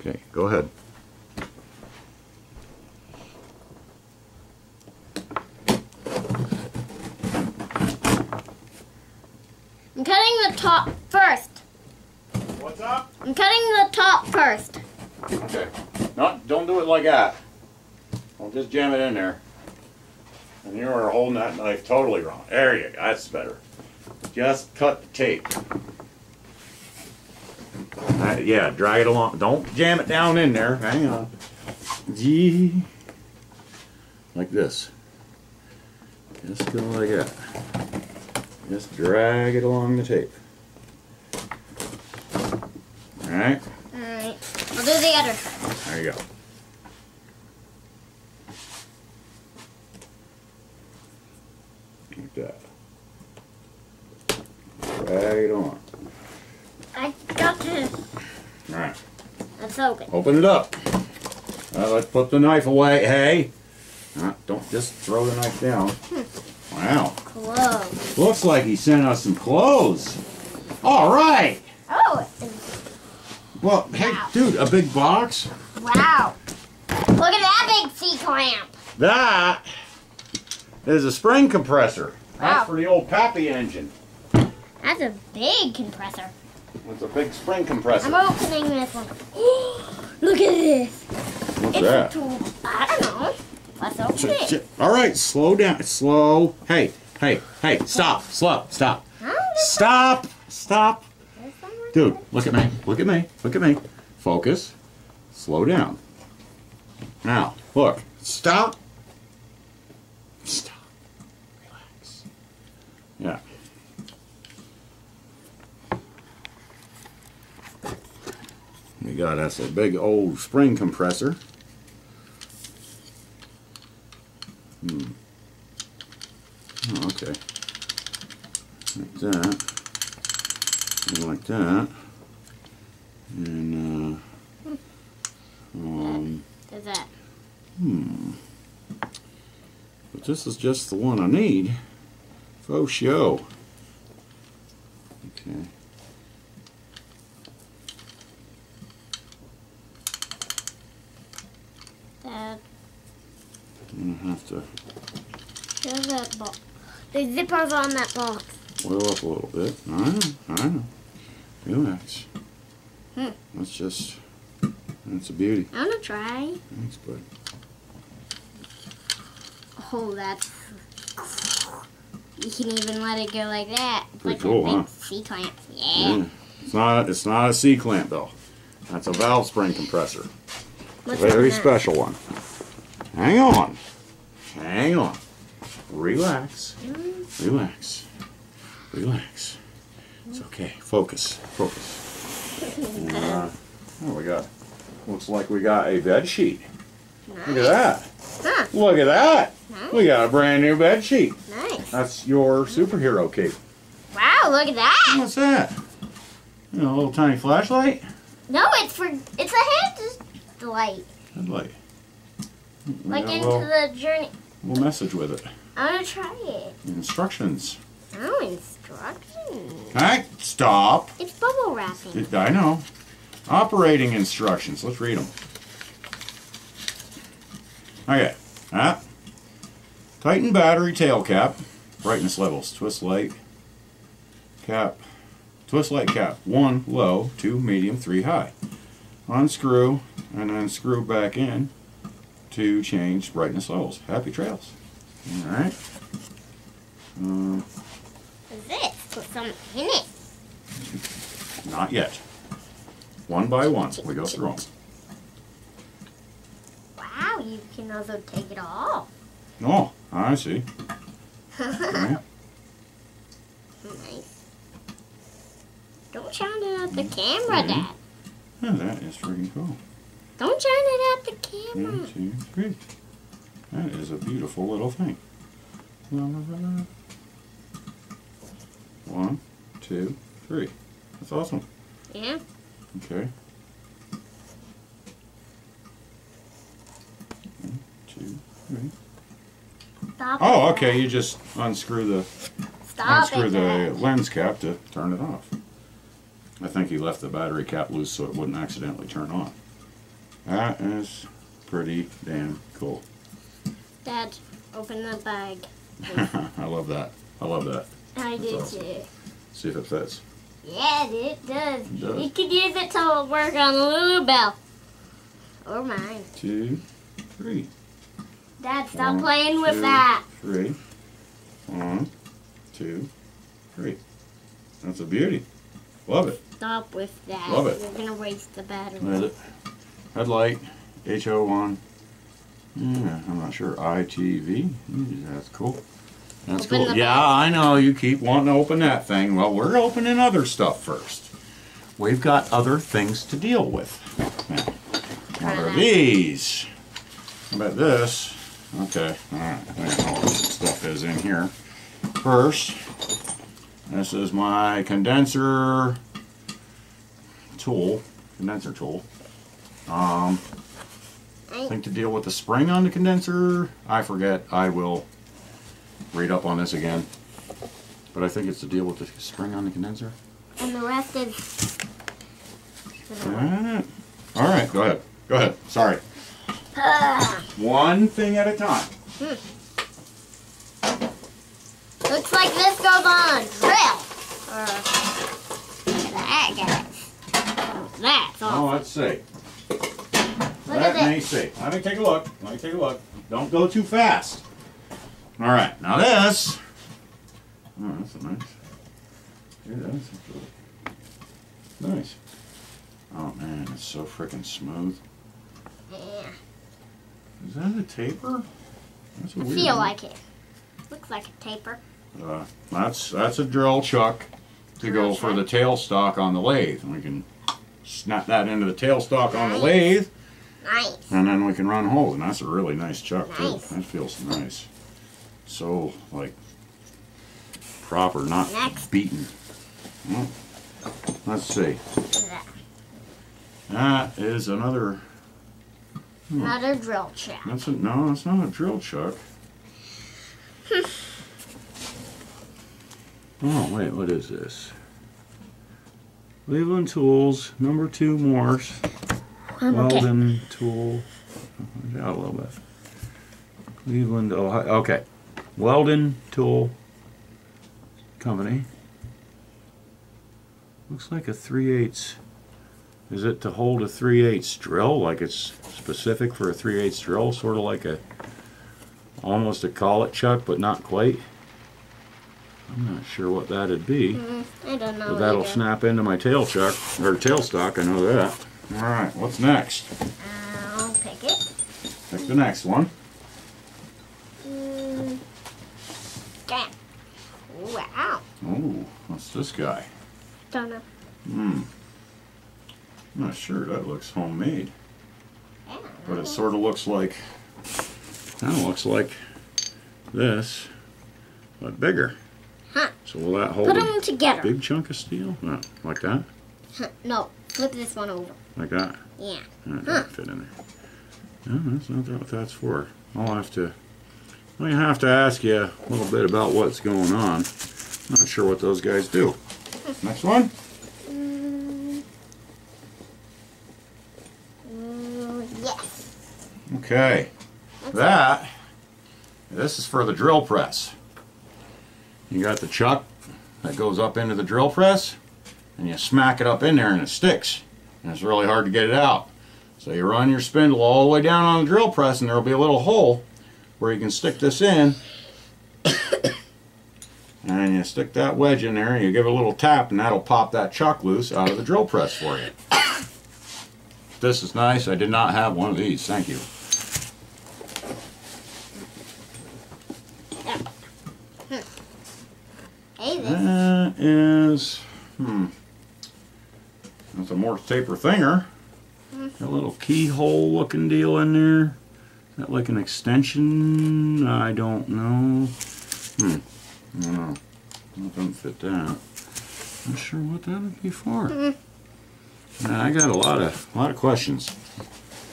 Okay, go ahead. I'm cutting the top first. What's up? I'm cutting the top first. Okay. Not, don't do it like that. Don't just jam it in there. And you are holding that knife totally wrong. There you go. That's better. Just cut the tape. Uh, yeah, drag it along. Don't jam it down in there. Hang on. Gee. Like this. Just go like that. Just drag it along the tape. Alright, Alright. I'll do the other side. there you go. Like that. Drag it on. I got this. Alright, Let's open. it up. Uh, let's put the knife away. Hey! Uh, don't just throw the knife down. Wow. Close. Looks like he sent us some clothes. All right. Oh, Well, hey, Wow. dude, a big box? wow. Look at that big C clamp. That is a spring compressor. Wow. That's for the old Pappy engine. That's a big compressor. It's a big spring compressor. I'm opening this one. Look at this. What's It's that? a tool. I don't know. Let's open Ch- it. All right, slow down. Slow. Hey, hey, hey, stop. Slow. Stop. Huh? Stop. Stop. some- there's someone Dude, look at me. Look at me. Look at me. Focus. Slow down. Now, look. Stop. Stop. Relax. Yeah. We got us a big old spring compressor. Hmm. Oh, okay. Like that. And like that. And, uh, um, There's that. hmm. But this is just the one I need. Faux show. Okay. That. I'm gonna have to There's that box. The on that box. oil up a little bit. I know, I know. Relax. Hmm. That's just, that's a beauty. I want to try. Thanks, bud. Oh, that's. You can even let it go like that. Pretty like cool, a huh? C clamp. Yeah. Yeah. It's not, it's not a C clamp though. That's a valve spring compressor. What's Very special one. Hang on. Hang on. Relax. Relax. Relax. It's okay. Focus. Focus. And, uh, oh, we got. Looks like we got a bed sheet. Look at that. Huh. Look at that. Nice. We got a brand new bed sheet. Nice. That's your superhero cape. Wow, look at that. What's that? You know, a little tiny flashlight. No, it's for it's a headlight. Headlight. We Like into little, the journey. We'll message with it. I want to try it. Instructions. Oh, instructions. Right, stop. It's bubble wrapping. I know. Operating instructions. Let's read them. Okay. Ah. Tighten battery tail cap. Brightness levels. Twist light. Cap. Twist light cap. One low, two medium, three high. Unscrew and then screw back in to change brightness levels. Happy trails. All right. Um, this? Put some in it. not yet. One by one, we go through them. Wow, you can also take it off. Oh, I see. Okay. Nice. Don't shine it at the camera, Mhm. Dad. Yeah, that is freaking cool. Don't shine it at the camera. One, two, three. That is a beautiful little thing. One, two, three. That's awesome. Yeah. Okay. One, two, three. Stop. Oh, it, okay. You just unscrew the Stop unscrew it, the Dad. lens cap to turn it off. I think he left the battery cap loose so it wouldn't accidentally turn on. That is pretty damn cool. Dad, open the bag. I love that. I love that. I That's did awesome. too. See if it fits. Yeah, it does. It does. You could use it to work on the Lulu Bell. Or mine. Two, three, Dad, stop One, playing with that. three. One, two, three. That's a beauty. Love it. Stop with that. Love it. You're gonna waste the battery. Headlight, HO1. Yeah, I'm not sure. ITV. Mm, That's cool. That's Open cool. Yeah, box. I know you keep wanting to open that thing. Well, we're opening other stuff first. We've got other things to deal with. Now, what are these? How about this? Okay, all right. I don't know what this stuff is in here. First, this is my condenser tool, condenser tool. Um, I think to deal with the spring on the condenser, I forget. I will read up on this again. But I think it's to deal with the spring on the condenser. And the rest is. Ah, All right, go ahead. Go ahead. Sorry. One thing at a time. looks like this goes on drill. Uh, look at that, guys. That's Oh, let's see. Look Let me see. Let me take a look. Let me take a look. Don't go too fast. All right, now this. Oh, that's a nice. Yeah, that's really nice. Oh man, it's so freaking smooth. Yeah, Is that a taper? That's a I weird feel one. like it. Looks like a taper. Uh, that's that's a drill chuck to go Drill for the chuck. tailstock on the lathe. We can snap that into the tailstock on the lathe, Nice. and then we can run holes. And that's a really nice chuck too. That feels nice. So like proper, not Next. beaten. Well, let's see. That. Is another. Hmm. Another drill chuck. That's a no. That's not a drill chuck. Hmm. oh wait, what is this? Cleveland Tools number two Morse Okay. Weldon tool. Out a little bit. Cleveland, Ohio. Okay, Weldon Tool Company. Looks like a 3 8 Is it to hold a 3 8 drill? Like it's specific for a 3 8 drill? Sort of like a almost a collet chuck, but not quite. I'm not sure what that'd be. Mm, I don't know. But that'll either. snap into my tail chuck or tail stock. I know that. All right, what's next? I'll pick it. Pick the next one. Mm. Okay. Wow. Oh, what's this guy? Don't know. Hmm. I'm not sure. That looks homemade, Yeah. but it sort of looks like. Kind of looks like this, but bigger. Huh. So will that hold Put a them together. big chunk of steel? No, like that? Huh, No, flip this one over. Like that? Yeah. That Huh. fit in there. No, that's not what that's for. I'll have to. I have to ask you a little bit about what's going on. Not sure what those guys do. Next one. Mm. Mm, yes. Okay. That's That. This is for the drill press. You got the chuck that goes up into the drill press, and you smack it up in there and it sticks. And it's really hard to get it out. So you run your spindle all the way down on the drill press, and there'll be a little hole where you can stick this in. and you stick that wedge in there, and you give it a little tap, and that'll pop that chuck loose out of the drill press for you. This is nice. I did not have one of these. Thank you. That is, hmm, that's a Morse taper thinger. A little keyhole looking deal in there. Is that like an extension? I don't know. Hmm, I don't know. It doesn't fit that. Not sure what that would be for. Mhm. Now, I got a lot of, lot of questions.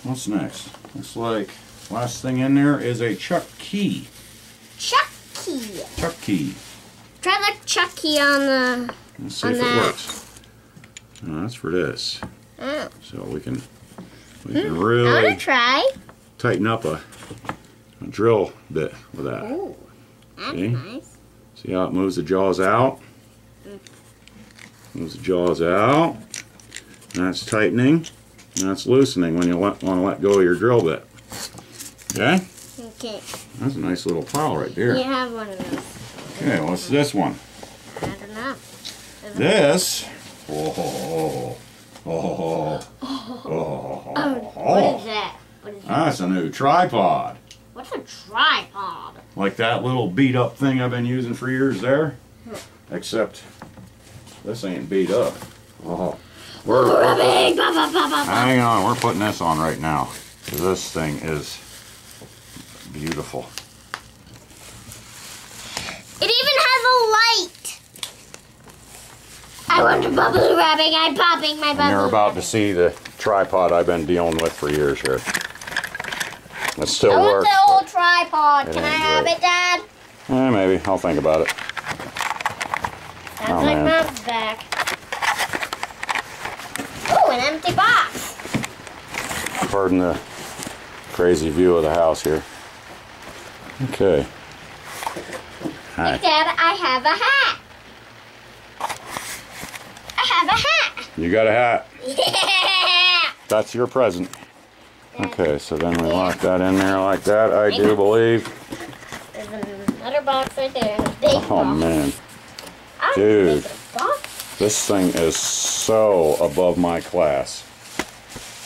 What's next? Looks like last thing in there is a chuck key. Chuck key. Chuck key. Try the chuck key on the. Let's see On if it works. No, that's for this. Oh. So we can We can want really try. tighten up a, a drill bit with that. Ooh, that's See? nice. See how it moves the jaws out? Moves the jaws out. That's tightening. And that's loosening when you want, to let go of your drill bit. Okay? Okay, That's a nice little pile right there. you have one of those. Okay, what's this one? I don't know. This. Oh, oh, oh, oh, oh, Oh, what is that? What is that? That's a new tripod. What's a tripod? Like that little beat up thing I've been using for years there. Except this ain't beat up. Oh. We're, ba. hang on, we're putting this on right now. 'Cause This thing is beautiful. It even has a light. I want to bubble wrapping. I'm popping my And bubble. you're about to see the tripod I've been dealing with for years here. It still I want the old tripod. Can I have great. it, Dad? Eh, maybe. I'll think about it. That's Oh, like man. Mom's back. Oh, an empty box. Pardon the crazy view of the house here. Okay. Hi. Dad, I have a hat. Have a hat. You got a hat. Yeah. That's your present. Okay, so then we lock that in there like that, I do believe. There's another box right there. big Oh box. man, dude. think a box. this thing is so above my class.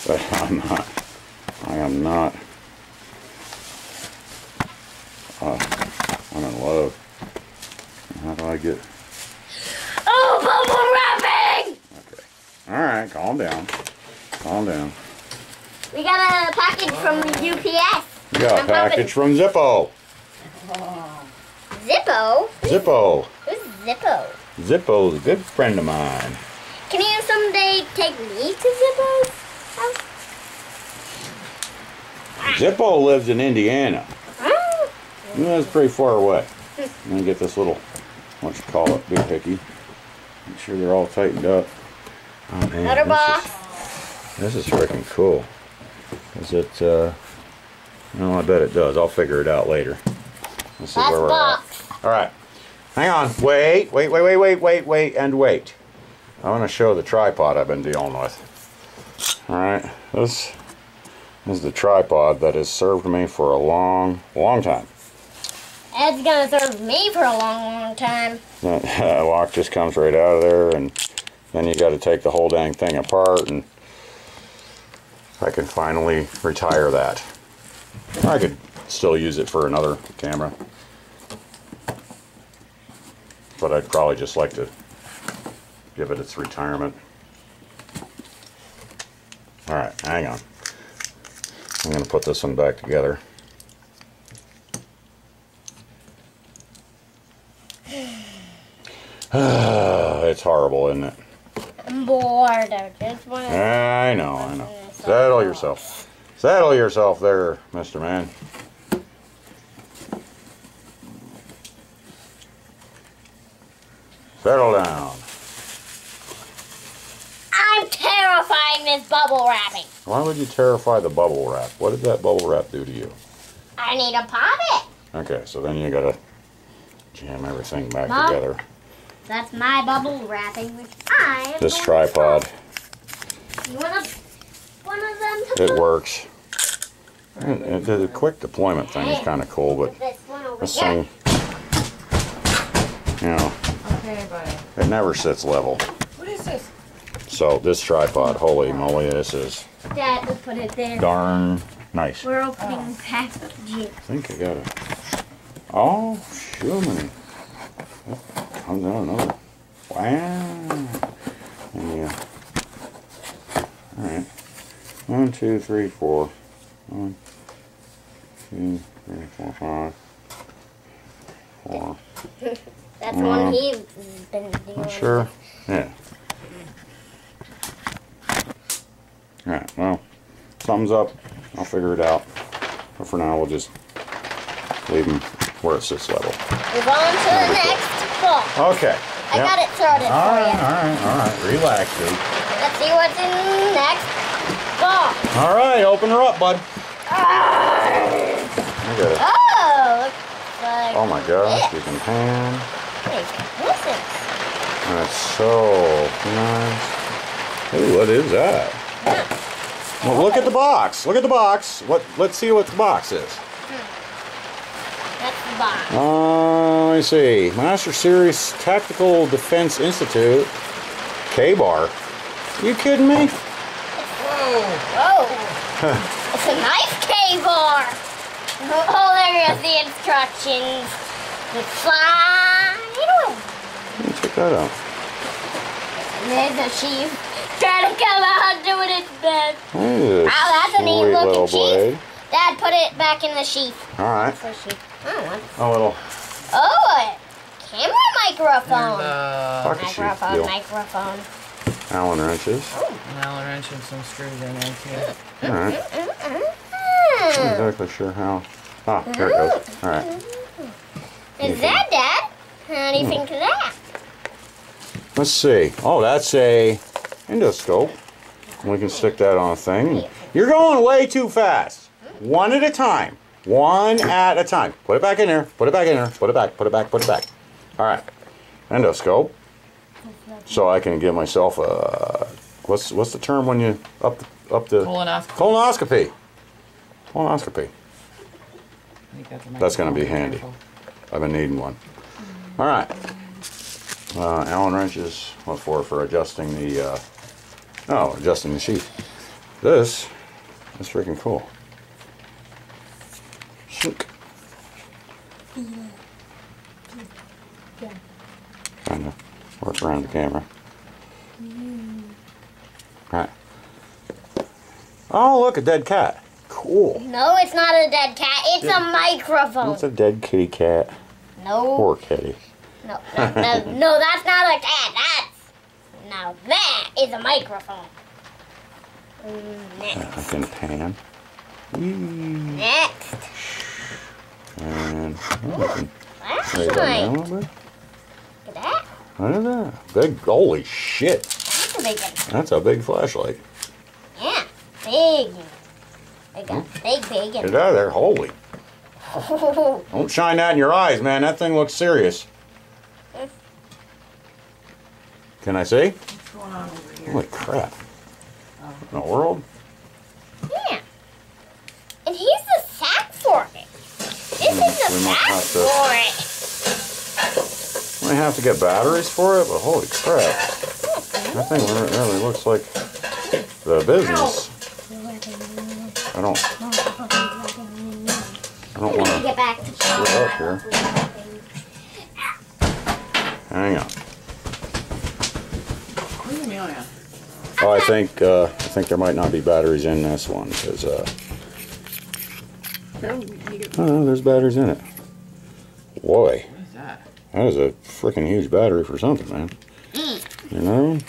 That I'm not, I am not, uh, I'm in love. How do I get, Oh, bubble wrapping! Okay. All right, calm down, calm down. We got a package from UPS. We got a package from Zippo. Zippo? Zippo. Who's Zippo? Zippo's a good friend of mine. Can you someday take me to Zippo's house? Zippo lives in Indiana. Oh. Yeah, that's pretty far away. Let me get this little, what you call it, big hickey. Make sure they're all tightened up. Oh, man, Another this box. Is, this is freaking cool. Is it, uh, no, I bet it does. I'll figure it out later. This is Last where we're box. at. All right. Hang on. Wait, wait, wait, wait, wait, wait, wait, and wait. I want to show the tripod I've been dealing with. All right. This is the tripod that has served me for a long, long time. It's gonna serve me for a long, long time. That lock just comes right out of there, and then you got to take the whole dang thing apart, and I can finally retire that. I could still use it for another camera, but I'd probably just like to give it its retirement. All right, hang on. I'm gonna put this one back together. it's horrible, isn't it? Bored. I just wanna. I know, I know. Settle yourself. Settle yourself there, Mr. Man. Settle down. I'm terrifying this bubble wrapping. Why would you terrify the bubble wrap? What did that bubble wrap do to you? I need to pop it. Okay, so then you gotta jam everything back Mom? together. That's my bubble wrapping, which I am This tripod. You want one of them to it put- works. And- and The quick deployment thing is kind of cool, but put this one over this here. thing, you know, Okay, buddy. it never sits level. What is this? So this tripod, holy moly, this is Dad, let's put it there. darn nice. We're opening packages. I think I got it. Oh, shuminy. Comes out another. Wow. Yeah. All right. One, two, three, four. One, two, three, four, five. Four. That's one he's been Not sure. Yeah. All right. Well, thumbs up. I'll figure it out. But for now, we'll just leave them where it sits level. Move on to the next box. Okay. I got it started All for right, you. all right, all right. Relax, dude. Let's see what's in the next. box. All right, open her up, bud. Ah. It. Oh, like. Oh my gosh, this. you can pan. What is this? That's so nice. Ooh, what is that? Well, look at the box. Look at the box. What? Let's see what the box is. That's the box. Uh, let me see. Master Series Tactical Defense Institute. Ka-Bar. You kidding me? Whoa! Whoa. it's a nice Ka-Bar. Oh, there is the instructions. The slide away. Let me check that out. And there's a sheep trying to come out doing its best. Ooh, Wow, that's a neat looking little sheep. blade. Dad, put it back in the sheath. All right. For sheath. Oh, A little oh, a camera microphone. There's a pocket sheet Microphone, deal. microphone. Allen wrenches. an Allen wrench and some screws in there too. All right. Not Mm. exactly sure how. Ah, there it goes. All right. Is that Dad? How do you think of that? Let's see. Oh, that's a endoscope. We can stick that on a thing. You're going way too fast. One at a time. One at a time. Put it back in there. Put it back in there. Put it back. Put it back. Put it back. All right. Endoscope. So I can give myself a what's what's the term when you up the, up the Colonoscopy. colonoscopy. Colonoscopy. I think that's, That's gonna be handy. Careful. I've been needing one. All right. Uh, Allen wrenches. What for? For adjusting the. Uh, oh, adjusting the sheath. This is freaking cool. Trying to work around the camera. Right. Oh, look, a dead cat. Cool. No, it's not a dead cat. It's a microphone. It's a dead kitty cat. No, Poor kitty. no, no, no, no, that's not a cat. That's now that is a microphone. Mm, Next, I can pan. Next, And oh, I can raise that down a flashlight. Look at that. Look at that. Big, holy shit. That's a big one. That's a big flashlight. Yeah, big. Big, one. big, big. Get out of there. Holy. Don't shine that in your eyes, man. That thing looks serious. Can I see? What's going on over here? Holy crap. Oh. In the world? yeah. And here's the sack for it. This is the we might have to- for it. Might have to get batteries for it, but holy crap. That thing re- really looks like the business. I don't, I don't want to Get back to screw it up here. Hang on. What do you mean, yeah? Oh, I think uh, I think there might not be batteries in this one because uh, oh, there's batteries in it. Boy, What is that? that is a freaking huge battery for something, man. You know.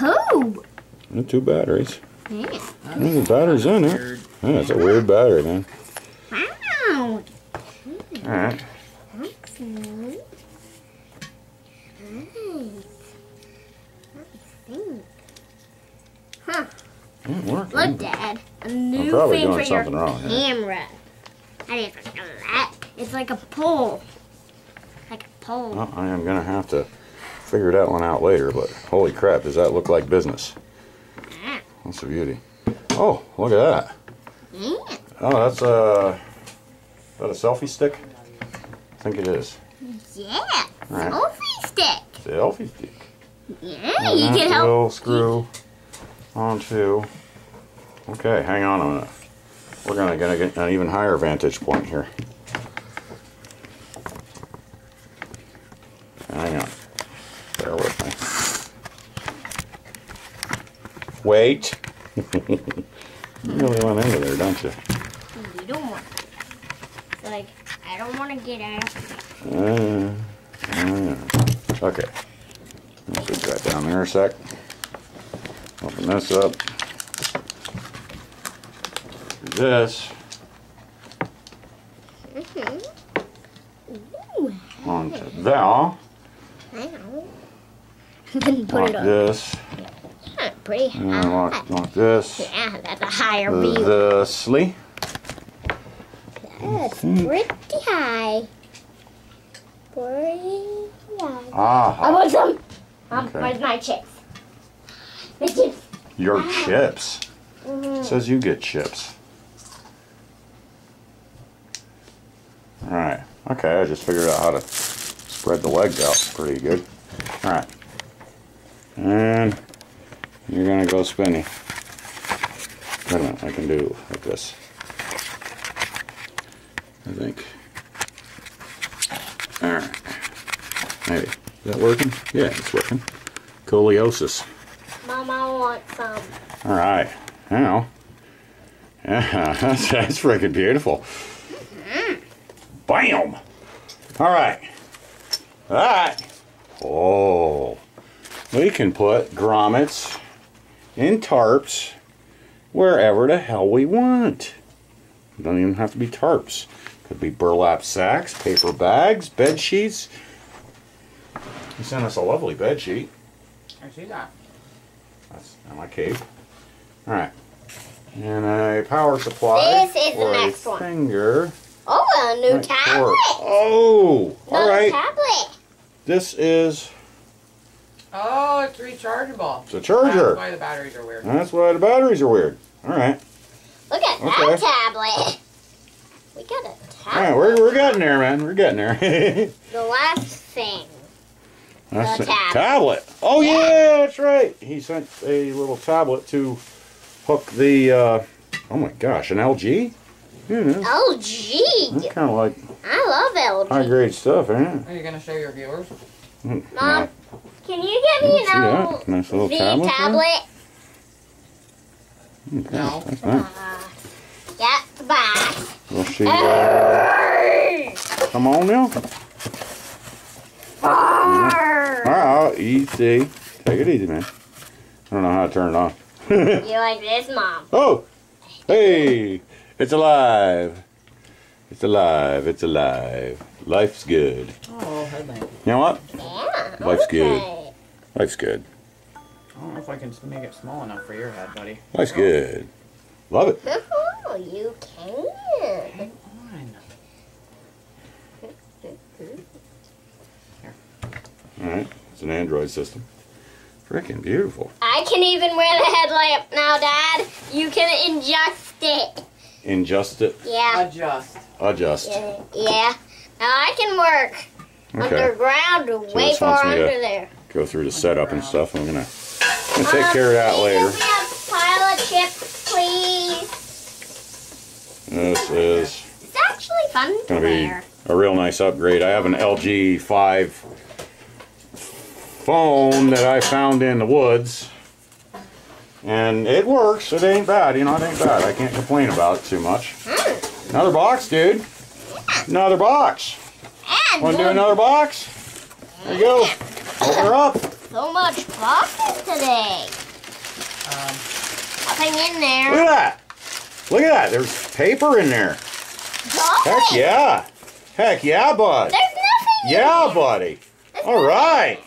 There are two batteries. Yeah. There's batteries in it. Yeah, it's a weird battery, man. Wow. All Yeah. Look, Dad. A new probably thing doing for something your wrong camera. I didn't know that. It's like a pole. Like a pole. Well, I am gonna have to figure that one out later. But holy crap, does that look like business? Ah. That's a beauty. Oh, look at that. Yeah. Oh, that's a. Is that a selfie stick? I think it is. Yeah. Right. Selfie stick. Selfie stick. Yeah, And you can help. Little screw onto. Okay, hang on a minute. We're gonna, gonna get an even higher vantage point here. Hang on. Bear with me. Wait. you really went into there, don't you? You don't want. Like I don't want to get out. Uh, uh, okay. Let's put that down there a sec. Open this up. This Mhm. Ooh. onto there. Then put Like it on. this. Yeah, pretty And like, like this. Yeah, that's a higher view. Thusly. That's pretty high. Pretty high. I Ah, want some. Um, Okay. Where's my chips? My chips. your chips. Mhm. says you get chips. Alright. Okay, I just figured out how to spread the legs out pretty good. Alright. And you're gonna go spinny. Wait a minute, I can do like this. I think. Alright. Maybe. Is that working? Yeah, it's working. Scoliosis. Mom, I want some. All right. Now, yeah, that's, that's freaking beautiful. Bam! All right. All right. Oh, we can put grommets in tarps wherever the hell we want. Don't even have to be tarps. Could be burlap sacks, paper bags, bed sheets. He sent us a lovely bed sheet. I see that. That's not my cave. Alright. And a power supply. This is the next a one. Finger. Oh, a new Right, tablet. for- Oh! Another Alright. tablet. This is Oh, it's rechargeable. it's a charger. That's why the batteries are weird. That's why the batteries are weird. Alright. Look at Okay. that tablet. We got a tablet. Alright, we're, we're getting there, man. We're getting there. The last thing. That's The a tablet. tablet. Oh yeah, that's right. He sent a little tablet to hook the uh oh my gosh, an LG? Yeah, that's LG. kind of like I love LG. high LG. grade stuff, ain't Are you gonna show your viewers? it? Mom, can you get me See an that? old Nice little V tablet there? tablet? No. That's nice. Uh, yeah, bye. Well, she, uh, come on now. All right, easy. Take it easy, man. I don't know how to turn it on. You like this, Mom? Oh, hey, it's alive. It's alive. It's alive. Life's good. Oh, headlamp. You know what? Yeah. Life's good. Life's good. I don't know if I can make it small enough for your head, buddy. Life's good. Love it. Oh, you can. Hang on. Here. All right, it's an Android system. Freaking beautiful. I can even wear the headlamp now, Dad. You can adjust it. Ingest it. Yeah. Adjust. Adjust. Yeah. yeah. Now I can work Okay. underground, way this far wants me to- under there. Go through the setup and stuff. I'm gonna, I'm gonna take care of that Um, later. Can we have a pile of chips, please? This is It's actually fun to gonna be wear. a real nice upgrade. I have an LG 5 phone that I found in the woods. And it works. It ain't bad. You know, it ain't bad. I can't complain about it too much. Mm. Another box, dude. Another box. And Want to do another box? There you go. Open her up. so much boxes today. Um, Nothing in there. Look at that. Look at that. There's paper in there. Heck yeah. Heck yeah, bud. There's nothing. in Yeah, there. buddy. There's All nothing. right.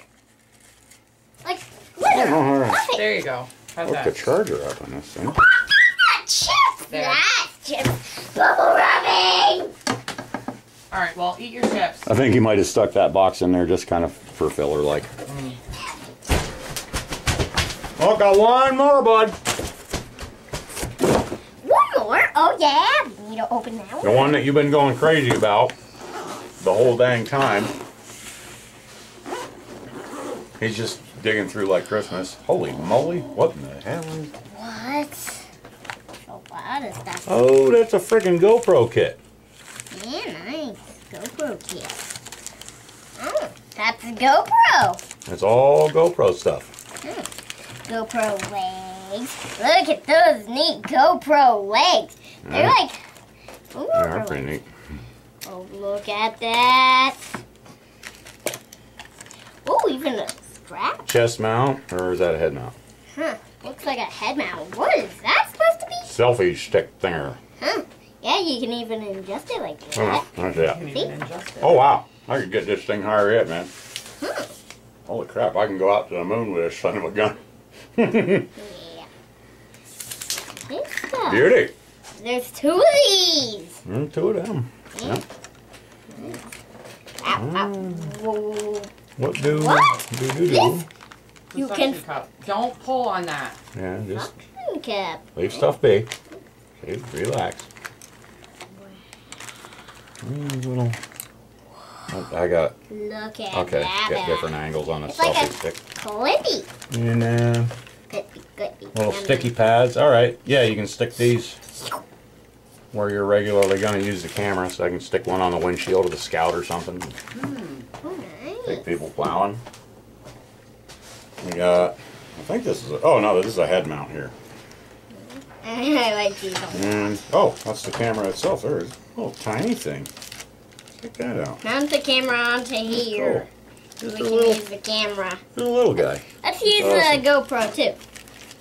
Like, I don't literally how to nothing. there you go. How's hook the charger up on this thing. That chips. There. That's just bubble rubbing. All right. Well, eat your chips. I think he might have stuck that box in there just kind of for filler like. Oh, got one more, bud. One more. Oh yeah. Need to open that one. The one that you've been going crazy about the whole dang time. He's just digging through like Christmas. Holy moly, what in the hell is What? A lot of stuff. Oh, that's a freaking GoPro kit. Yeah, nice. GoPro kit. Oh, that's a GoPro. It's all GoPro stuff. Hmm. GoPro legs. Look at those neat GoPro legs. They're Yeah. like. Ooh, they're pretty neat. Oh, look at that. Oh, even a strap. Chest mount, or is that a head mount? Huh. Looks like a head mount. What is that supposed to be? Selfie stick thinger. Huh. Yeah, you can even adjust it like Oh, that. that's You it. can even adjust it. Oh wow, I could get this thing higher yet, man. Huh. Holy crap, I can go out to the moon with this son of a gun. Yeah. Beauty. There's two of these. Mm, two of them. Yep. Ow, Mm. ow. Whoa. What do? What? Do do do. This? You suction can- cup. Don't pull on that. Yeah, just Suction cup. leave stuff be. See, relax. Mm, little. I got Look at okay. that. Get different angles on a It's like selfie a- stick. Clippy. And uh, Clippy, clippy. little Yummy. sticky pads. All right. Yeah, you can stick these where you're regularly going to use the camera. So I can stick one on the windshield of the Scout or something. Oh, Take people plowing. We got. I think this is. A, oh no, this is a head mount here. I like these. And oh, that's the camera itself. There is a little tiny thing. Check that out. Mount the camera onto here. Just We can little, use the camera. a little guy. Let's use Awesome. the GoPro too.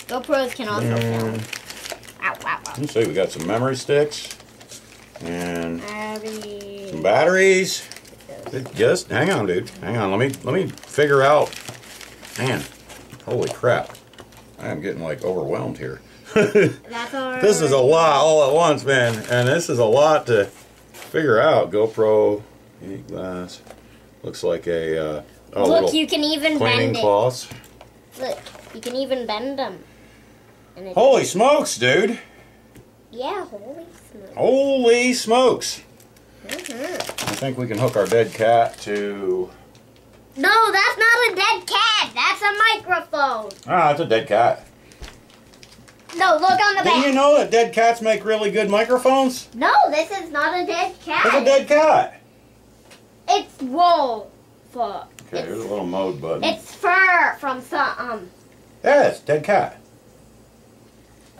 GoPros can also film. And Ow, ow, ow. let's see, we got some memory sticks and some batteries. Just hang on, dude. Hang on. Let me let me figure out. Man, holy crap! I am getting like overwhelmed here. This is a lot all at once, man, and this is a lot to figure out. GoPro, glass, looks like a uh, oh, Look, you can even bend it. cloths. Look, you can even bend them. Holy smokes, dude! yeah, holy smokes. Holy smokes! Mhm. I think we can hook our dead cat to. No, that's not a dead cat. That's a microphone. Ah, it's a dead cat. No, look on the Didn't you know that dead cats make really good microphones? No, this is not a dead cat. It's a dead cat. It's wool. Fur. Okay, here's a little mode button. It's fur from some. Um, Yeah, it's dead cat.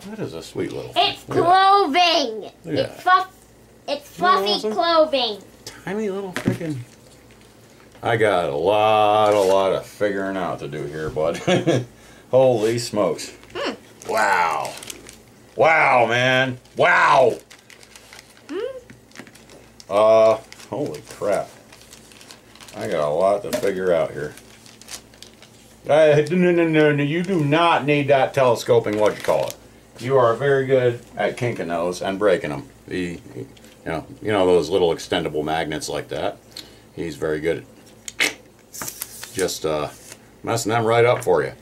That is a sweet little. it's that. clothing. At It's. Fluff. It's fluffy awesome? clothing. tiny little freaking. I got a lot, a lot of figuring out to do here, bud. Holy smokes! Hmm. Wow, wow, man, wow. Hmm? Uh, holy crap! I got a lot to figure out here. Uh, no, no, no, no, you do not need that telescoping. What you call it? You are very good at kinking those and breaking them. The, you know, you know those little extendable magnets like that. He's very good at just uh, messing them right up for you.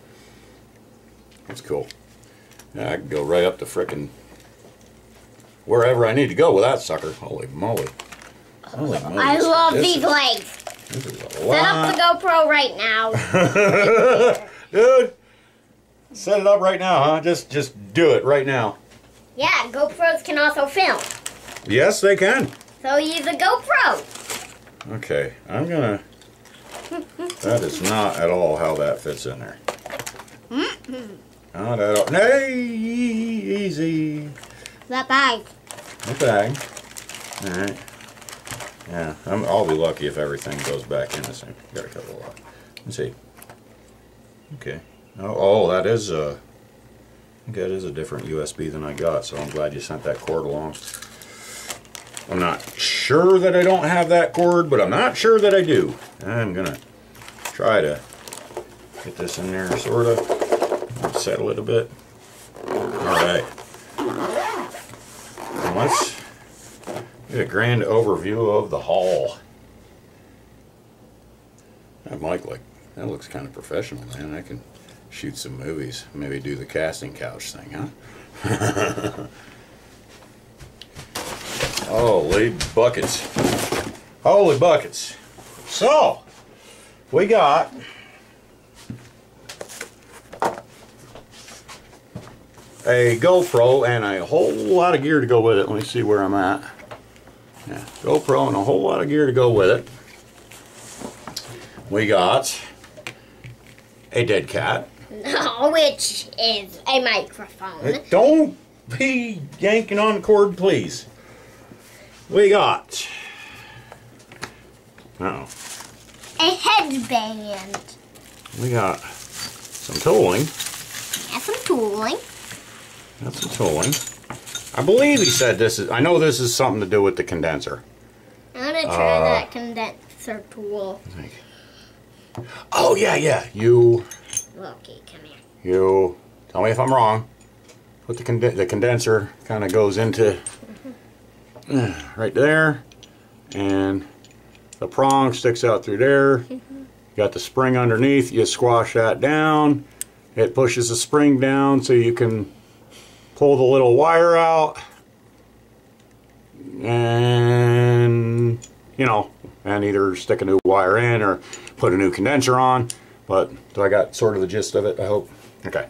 That's cool. Yeah, I can go right up to frickin' wherever I need to go with that sucker. Holy moly! Holy moly! I love This these is- legs. This is a Set up the GoPro right now. Dude, set it up right now, huh? Just, just do it right now. yeah, GoPros can also film. Yes, they can. So use a GoPro. Okay, I'm gonna. That is not at all how that fits in there. Not at all. Nay, easy. That bag. Okay. All right. Yeah, I'm, I'll be lucky if everything goes back in the same. Got a couple of. Let's see. Okay. Oh, oh, that is a. I think that is a different USB than I got. So I'm glad you sent that cord along. I'm not sure that I don't have that cord, but I'm not sure that I do. I'm gonna try to get this in there, sort of settle it a bit. All right. Let's get a grand overview of the hall. That mic, like, that looks kind of professional, man. I can shoot some movies. Maybe do the casting couch thing, huh? Holy buckets. Holy buckets. So, we got a GoPro and a whole lot of gear to go with it. Let me see where I'm at. Yeah, GoPro and a whole lot of gear to go with it. We got a dead cat. No, which is a microphone. Don't be yanking on the cord, please. We got. Uh oh. A headband. We got some tooling. And some tooling. Got some tooling. I believe he said this is. I know this is something to do with the condenser. I'm gonna try Uh, that condenser tool. Oh yeah, yeah. You, Loki, come here. you. Tell me if I'm wrong. what the, conden- the condenser kind of goes into right there, and the prong sticks out through there. Mm-hmm. You got the spring underneath. You squash that down. It pushes the spring down so you can pull the little wire out, and you know, and either stick a new wire in or put a new condenser on. But do I got sort of the gist of it? I hope. Okay.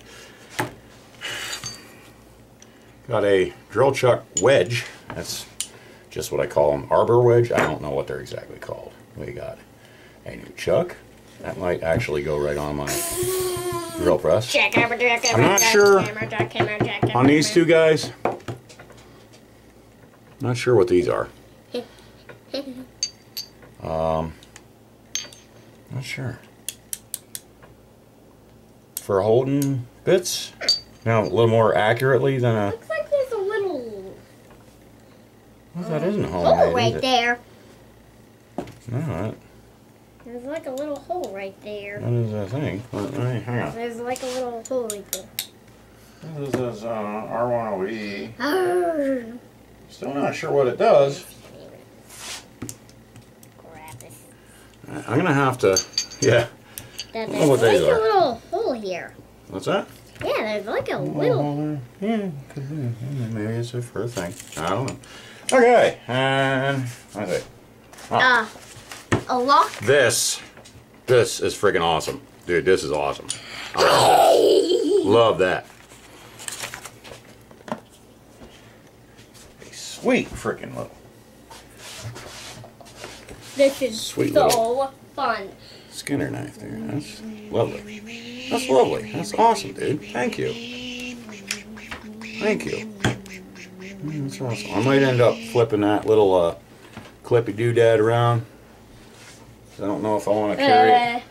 Got a drill chuck wedge. That's just what I call them. Arbor wedge. I don't know what they're exactly called. We got a new chuck. That might actually go right on my drill press. I'm not sure On these two guys, not sure what these are. Um, not sure. For holding bits, now a little more accurately than a. Looks like there's a little Well, that isn't hole homemade. is right it? there. No, that, There's like a little hole right there. What is that thing. Hang on. There's like a little hole right there. This is uh, R10E. Arr. Still not sure what it does. I'm gonna have to. Yeah. There's like a little hole here. What's that? Yeah, there's like a little. Yeah, could be. Maybe it's a fur thing. I don't know. Okay, and let's see. Uh, a lock. This, this is freaking awesome, dude. This is awesome. I. Love that. A sweet freaking little This is Sweet so little- fun. Skinner knife there. That's lovely. That's lovely. That's awesome, dude. Thank you. Thank you. Mm, That's awesome. I might end up flipping that little uh, clippy doodad around. I don't know if I want to carry it. Uh,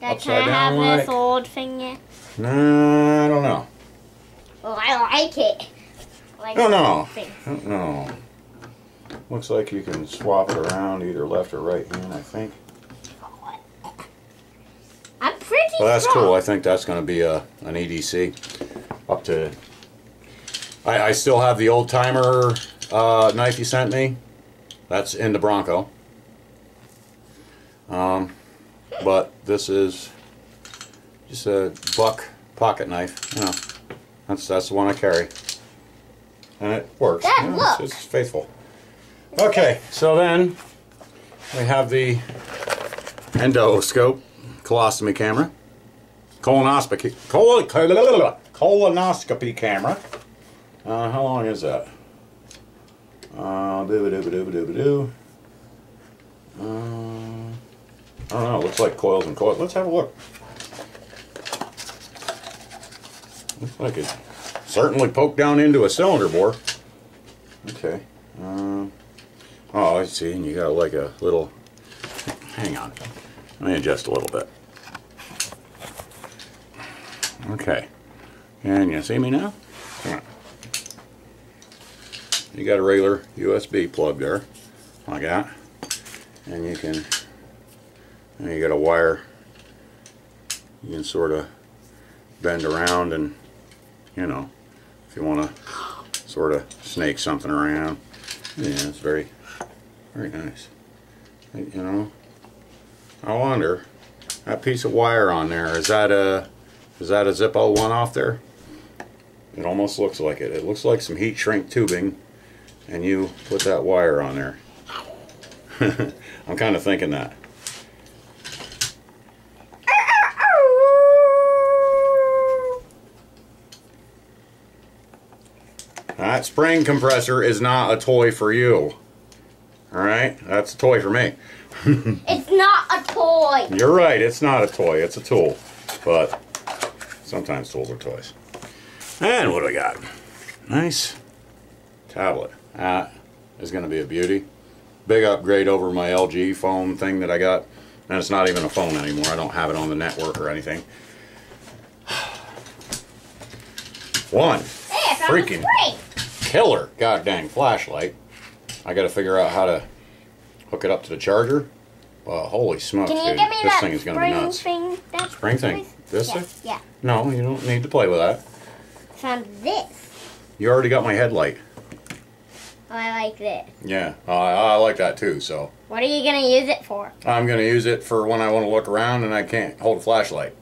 that Upside can I have this old finger? Nah, I don't know. Well, I like it. Like No, no. I know. Looks like you can swap it around either left or right hand, I think. I'm pretty Well, that's cool. I think that's going to be a an EDC up to. I, I still have the old timer uh, knife you sent me. That's in the Bronco. Um, but this is just a buck pocket knife. You know, that's that's the one I carry, and it works. Dad, You know, look. It's, it's faithful. Okay, so then we have the endoscope colostomy camera, colonoscopy, colon, colonoscopy camera. Uh, how long is that? Uh, doo doo doo doo doo. Uh, I don't know. Looks like coils and coils. Let's have a look. Looks like it certainly poked down into a cylinder bore. Okay. Um, oh, I see. And you got like a little. Hang on. Let me adjust a little bit. Okay. And you see me now? You got a regular USB plug there, like that. And you can, and you got a wire you can sort of bend around and, you know, if you want to sort of snake something around. Yeah, it's very, very nice. You know, I wonder, that piece of wire on there, is that a, is that a Zippo one off there? It almost looks like it. It looks like some heat shrink tubing and you put that wire on there. I'm kind of thinking that. That spring compressor is not a toy for you. Alright? That's a toy for me. It's not a toy. You're right, it's not a toy, it's a tool. But sometimes tools are toys. And what do we got? Nice tablet. Ah, that is going to be a beauty. Big upgrade over my LG phone thing that I got. And it's not even a phone anymore. I don't have it on the network or anything. One Hey, Freaking- killer god dang flashlight. I got to figure out how to hook it up to the charger. Well, holy smokes, Can you dude. give me this that thing is going to be nuts. thing? Spring thing. This yeah. thing? Yeah. No, you don't need to play with that. found this. You already got my headlight. Oh, I like this. Yeah, uh, I like that too. So What are you gonna use it for? I'm going to use it for when I want to look around and I can't hold a flashlight.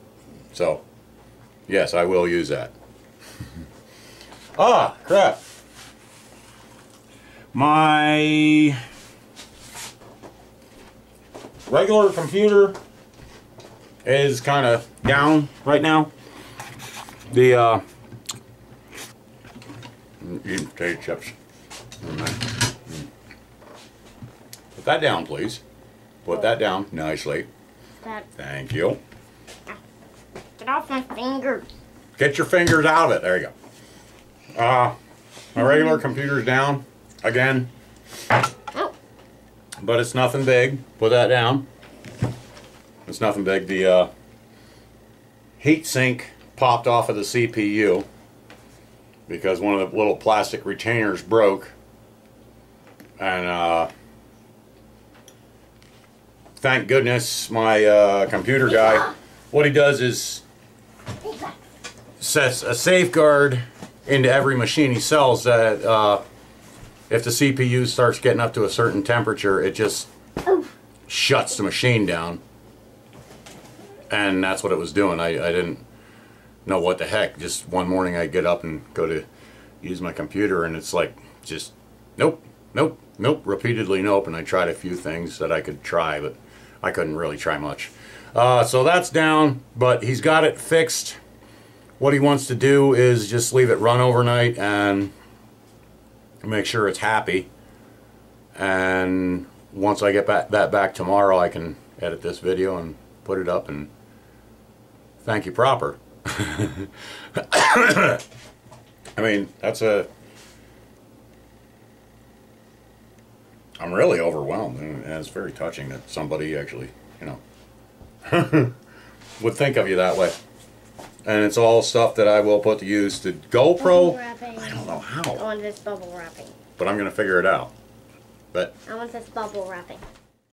So, yes, I will use that. ah, crap. My regular computer is kind of down right now. The, uh, eating potato chips. Put that down, please. Put that down nicely. Thank you. get off my fingers. Get your fingers out of it. There you go. Uh, my regular computer's down again, Oh, but it's nothing big. Put that down. It's nothing big. The uh, heat sink popped off of the CPU because one of the little plastic retainers broke. And uh, thank goodness my uh, computer guy, what he does is sets a safeguard into every machine he sells that uh, if the CPU starts getting up to a certain temperature, it just shuts the machine down. And that's what it was doing. I, I didn't know what the heck. Just one morning I get up and go to use my computer and it's like just nope, nope, nope, repeatedly nope. And I tried a few things that I could try, but I couldn't really try much. Uh, so that's down, but he's got it fixed what he wants to do is just leave it run overnight and make sure it's happy. And once I get back, that back tomorrow, I can edit this video and put it up and thank you proper. I mean, that's a. I'm really overwhelmed, and it's very touching that somebody actually, you know, would think of you that way and it's all stuff that I will put to use. Bubble GoPro, wrapping. I don't know how. I want this bubble wrapping. but I'm gonna figure it out. But I want this bubble wrapping.